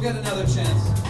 We'll get another chance.